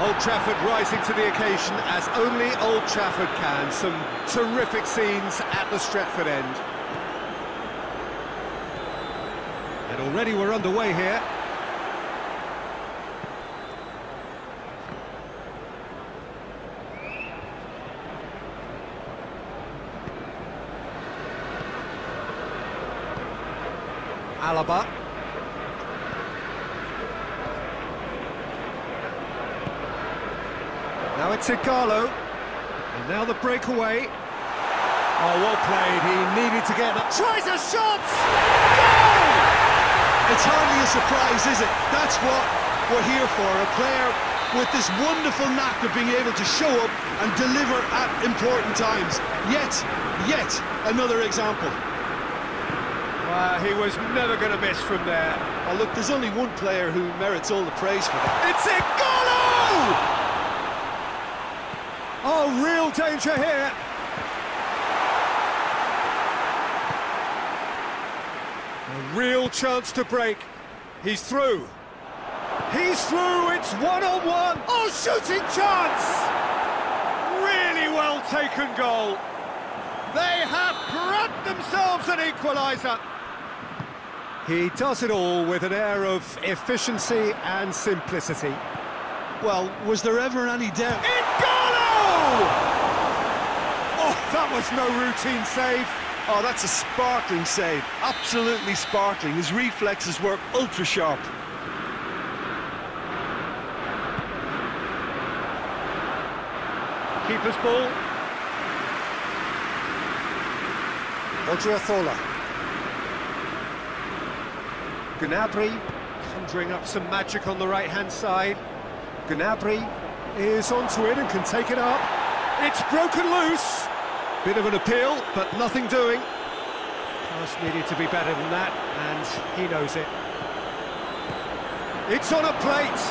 Old Trafford rising to the occasion as only Old Trafford can. Some terrific scenes at the Stretford end. And already we're underway here. Alaba. Now it's Ighalo. And now the breakaway. Oh, well played. He needed to get that. Tries a shot! Goal! It's hardly a surprise, is it? That's what we're here for. A player with this wonderful knack of being able to show up and deliver at important times. Yet, yet another example. Well, he was never going to miss from there. Oh, look, there's only one player who merits all the praise for that. It's Ighalo! Oh, real danger here. A real chance to break. He's through. He's through, it's one-on-one. Oh, shooting chance! Really well taken goal. They have grabbed themselves an equaliser. He does it all with an air of efficiency and simplicity. Well, was there ever any doubt? That was no routine save. Oh, that's a sparkling save. Absolutely sparkling. His reflexes work ultra sharp. Keeper's ball. Odriozola. Gnabry conjuring up some magic on the right-hand side. Gnabry is onto it and can take it up. It's broken loose. Bit of an appeal, but nothing doing. Pass needed to be better than that, and he knows it. It's on a plate.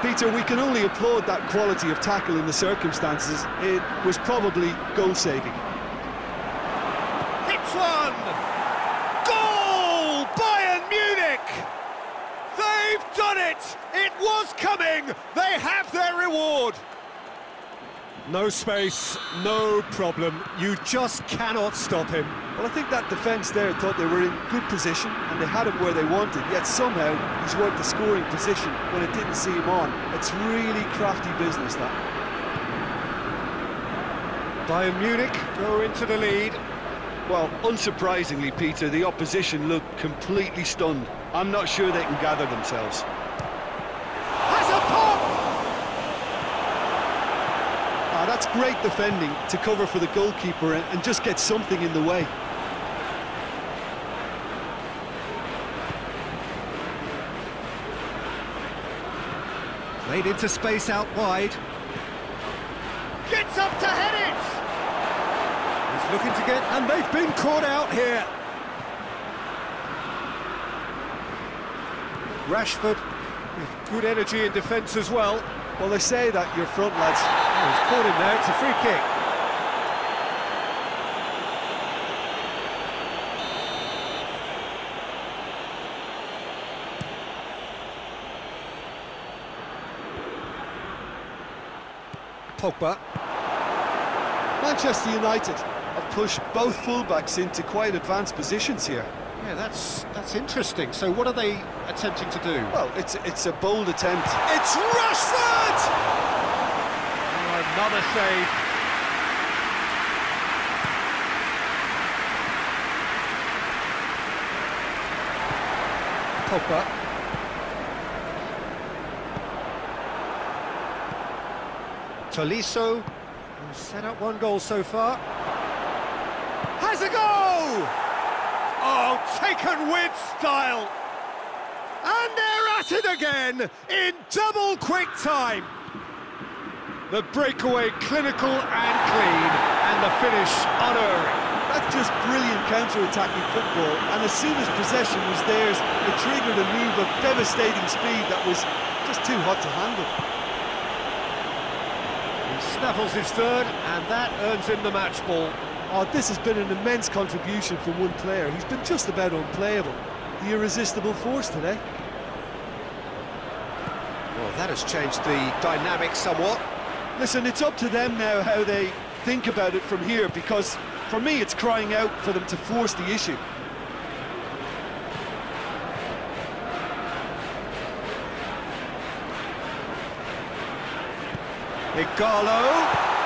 Peter, we can only applaud that quality of tackle in the circumstances. It was probably goal-saving. Hits one! Goal! Bayern Munich! They've done it! It was coming! They have their reward! No space, no problem. You just cannot stop him. Well, I think that defence there thought they were in good position and they had him where they wanted, yet somehow he's worked the scoring position when it didn't see him on. It's really crafty business, that. Bayern Munich go into the lead. Well, unsurprisingly, Peter, the opposition looked completely stunned. I'm not sure they can gather themselves. Has a pop! Ah, that's great defending to cover for the goalkeeper and, and just get something in the way. Played into space out wide. Gets up to head it! He's looking to get... And they've been caught out here! Rashford with good energy in defence as well. Well, they say that your front lads... He's caught him there, it's a free kick. Pogba. Manchester United have pushed both fullbacks into quite advanced positions here. Yeah, that's that's interesting. So what are they attempting to do? Well, it's it's a bold attempt. It's Rashford! Another save. Pogba. Tolisso, set up one goal so far. Has a goal! Oh, taken with style! And they're at it again in double quick time. The breakaway clinical and clean, and the finish unerring. That's just brilliant counter-attacking football, and as soon as possession was theirs, it triggered a move of devastating speed that was just too hot to handle. He snaffles his third, and that earns him the match ball. Oh, this has been an immense contribution from one player. He's been just about unplayable. The irresistible force today. Well, that has changed the dynamic somewhat. Listen, it's up to them now how they think about it from here, because for me it's crying out for them to force the issue. Ighalo.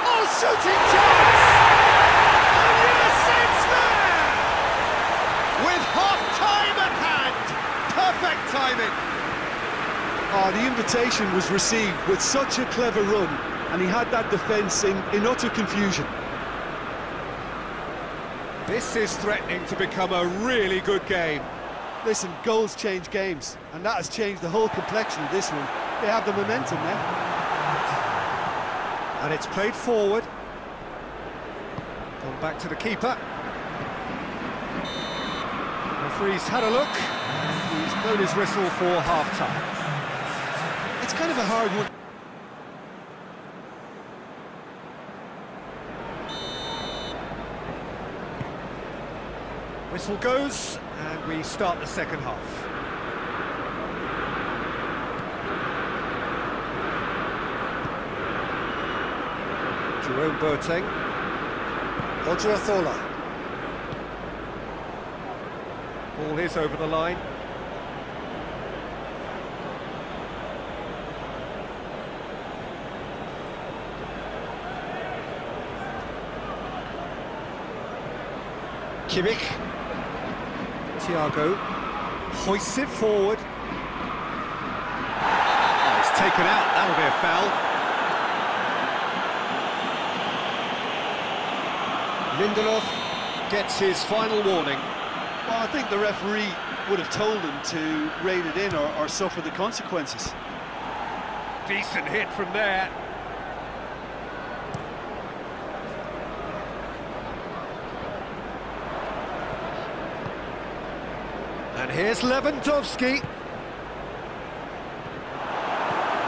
Oh, shooting chance! And yes, it's there! With half-time at hand. Perfect timing. Oh, the invitation was received with such a clever run, and he had that defence in, in utter confusion. This is threatening to become a really good game. Listen, goals change games, and that has changed the whole complexion of this one. They have the momentum there. And it's played forward. Gone back to the keeper. Referee's had a look. He's blown his whistle for half-time. It's kind of a hard one. Whistle goes, and we start the second half. Jerome Boateng. Odriozola. Ball is over the line. Kimmich. Thiago hoists it forward. Oh, it's taken out, that'll be a foul. Lindelof gets his final warning. Well, I think the referee would have told him to rate it in or, or suffer the consequences. Decent hit from there. Here's Lewandowski.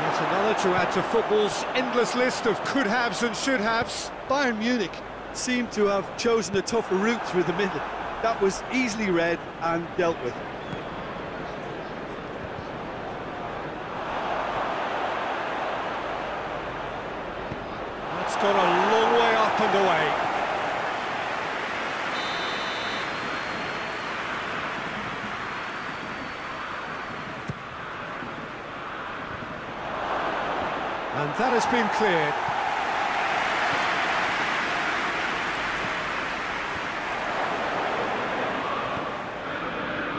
Yet another to add to football's endless list of could-haves and should-haves. Bayern Munich seemed to have chosen a tougher route through the middle. That was easily read and dealt with. That's gone a long way up and away. And that has been cleared.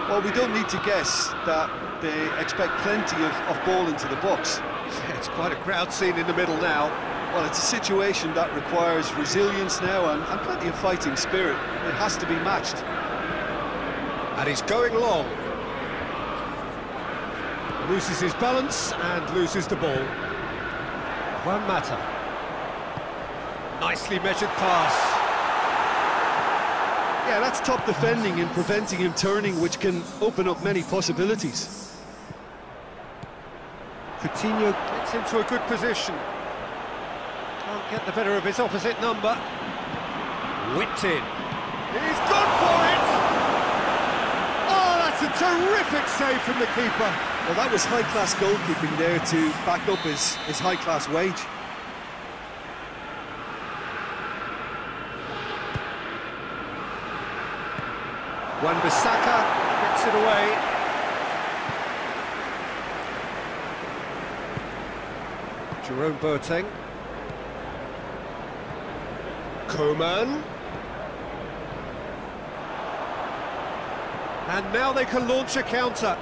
Well, we don't need to guess that they expect plenty of, of ball into the box. It's quite a crowd scene in the middle now. Well, it's a situation that requires resilience now and, and plenty of fighting spirit. It has to be matched. And he's going long. Loses his balance and loses the ball. Juan Mata. Nicely measured pass. Yeah, that's top defending and preventing him turning, which can open up many possibilities. Coutinho gets into a good position. Can't get the better of his opposite number. Whipped in. He's gone for it! Oh, that's a terrific save from the keeper. Well, that was high-class goalkeeping there to back up his, his high-class wage. Wan-Bissaka gets it away. Jerome Boateng. Coman. And now they can launch a counter.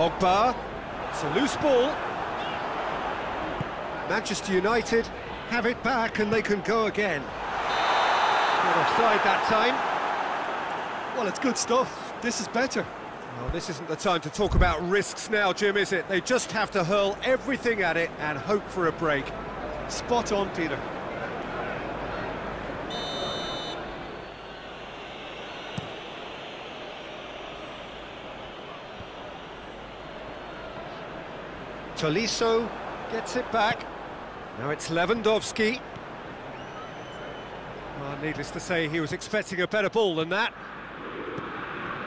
Pogba. It's a loose ball. Manchester United have it back and they can go again. Not offside that time. Well, it's good stuff. This is better. Well, this isn't the time to talk about risks now, Jim, is it? They just have to hurl everything at it and hope for a break. Spot on, Peter. Tolisso gets it back. Now it's Lewandowski. Well, needless to say, he was expecting a better ball than that.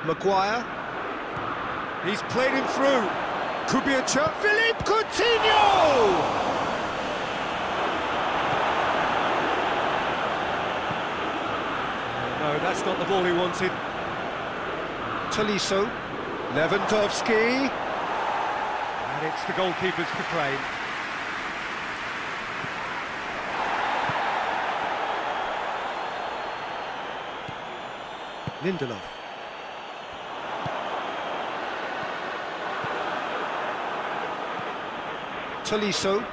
Maguire. He's played him through. Could be a chance. Philippe Coutinho! No, that's not the ball he wanted. Tolisso. Lewandowski. It's the goalkeepers to claim. Lindelof. Tolisso.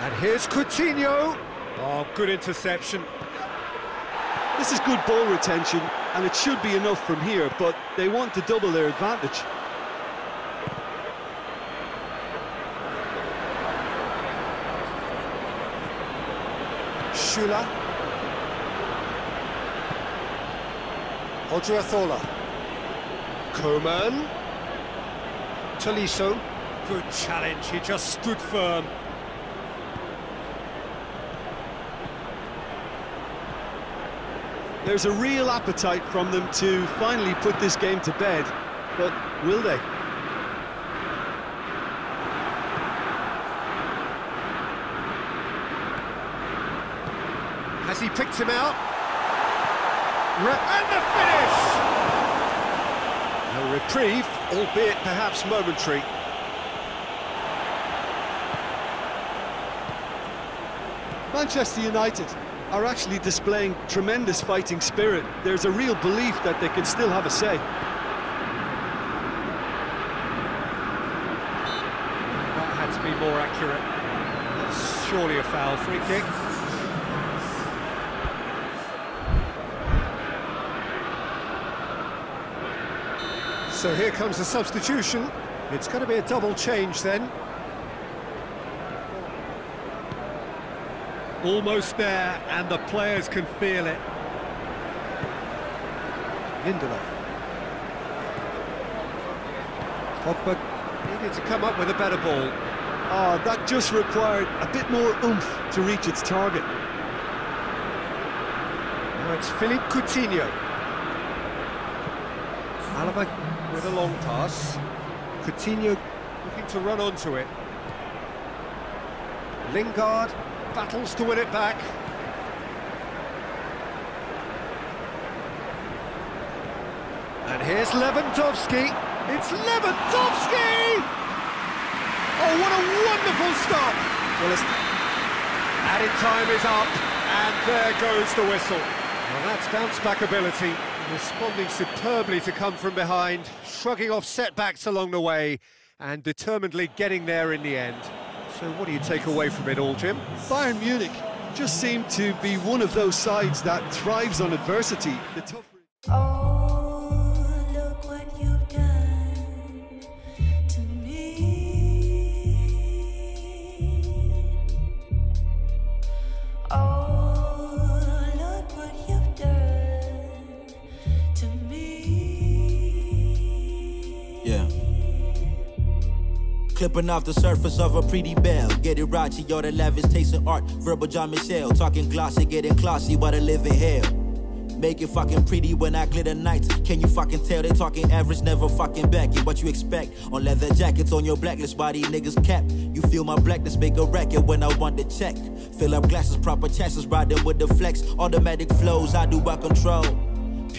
And here's Coutinho. Oh, good interception. This is good ball retention, and it should be enough from here, but they want to double their advantage. Schüller. Odriozola. Coman. Tolisso. Good challenge, he just stood firm. There's a real appetite from them to finally put this game to bed, but will they? Has he picked him out? Re and the finish! A reprieve, albeit perhaps momentary. Manchester United are actually displaying tremendous fighting spirit. There's a real belief that they can still have a say. That had to be more accurate. That's surely a foul free kick. So here comes the substitution. It's going to be a double change then. Almost there, and the players can feel it. Lindelof. Pogba needed to come up with a better ball. Oh, that just required a bit more oomph to reach its target. Now it's Philippe Coutinho. Alaba with a long pass. Coutinho looking to run onto it. Lingard battles to win it back. And here's Lewandowski. It's Lewandowski! Oh, what a wonderful stop! Well, it's... Added time is up, and there goes the whistle. Well, that's bounce-back ability, responding superbly to come from behind, shrugging off setbacks along the way, and determinedly getting there in the end. So what do you take away from it all, Jim? Bayern Munich just seem to be one of those sides that thrives on adversity. The tough... Oh, Clipping off the surface of a pretty bell. Get it right, she the lavish tasting art. Verbal John Michelle. Talking glossy, getting classy, but I live in hell. Make it fucking pretty when I glitter nights. Can you fucking tell they talking average, never fucking back it? What you expect? On leather jackets on your blacklist, body niggas cap. You feel my blackness, make a racket when I want to check. Fill up glasses, proper chances, riding with the flex. Automatic flows, I do by control.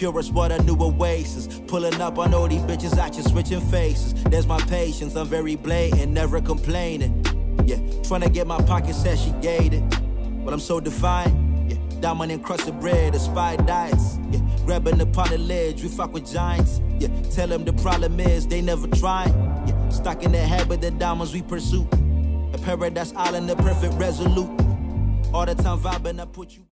Purest a new oasis. Pulling up on all these bitches, I just switching faces. There's my patience, I'm very blatant, never complaining. Yeah, trying to get my pocket said she gated. But I'm so defiant. Yeah, diamond encrusted bread, the spy diets. Yeah, grabbing the ledge, we fuck with giants. Yeah, tell them the problem is they never tried. Yeah, stuck in the habit, the diamonds we pursue. A paradise island, the perfect resolute. All the time vibing, I put you.